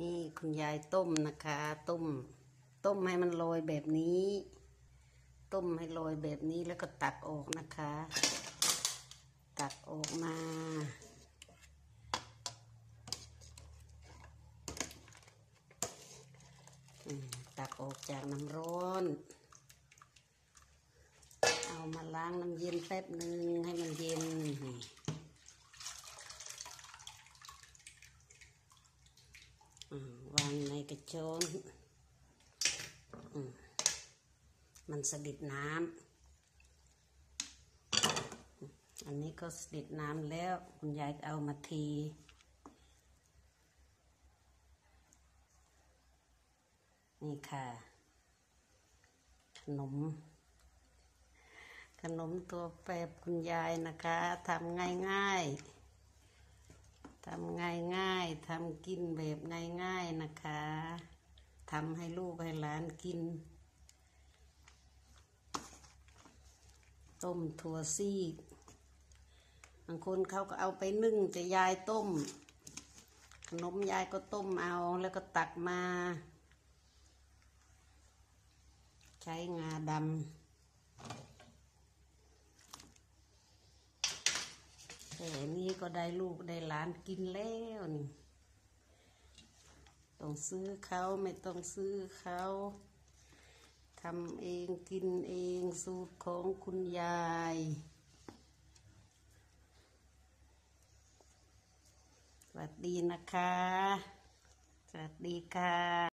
นี่คุณยายต้มนะคะ ต้ม ต้มให้มันโรยแบบนี้ ต้มให้โรยแบบนี้แล้วก็ตักออกนะคะ ตักออกมา ตักออกจากน้ำร้อน เอามาล้างน้ำเย็นแป๊บหนึ่งให้มันเย็นนี่อืมวางใน กระโจนมันสดิดน้ำ อันนี้ก็สดิดน้ำแล้ว คุณยายเอามาทีนี่ค่ะ ขนม ขนมตัวแปบคุณยายนะคะทำง่ายๆทำง่ายๆทำกินแบบง่ายๆ ทำให้ลูกให้หลานกิน ต้มถั่วซีก บางคนเขาก็เอาไปนึ่งจะยายต้ม ขนมยายก็ต้มเอาแล้วก็ตักมา ใช้งาดำแต่นี้ก็ได้ลูกได้หลานกินแล้วนี่ ต้องซื้อเขาไม่ต้องซื้อเขาทำเองกินเองสูตรของคุณยายสวัสดีนะคะ สวัสดีค่ะ